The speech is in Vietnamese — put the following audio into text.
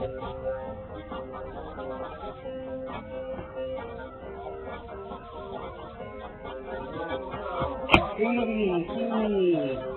Hey, hey.